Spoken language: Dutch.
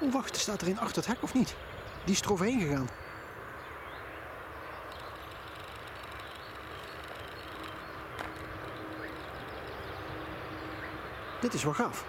Oh, wacht, staat er in achter het hek of niet? Die is er overheen gegaan. Dit is wel gaaf.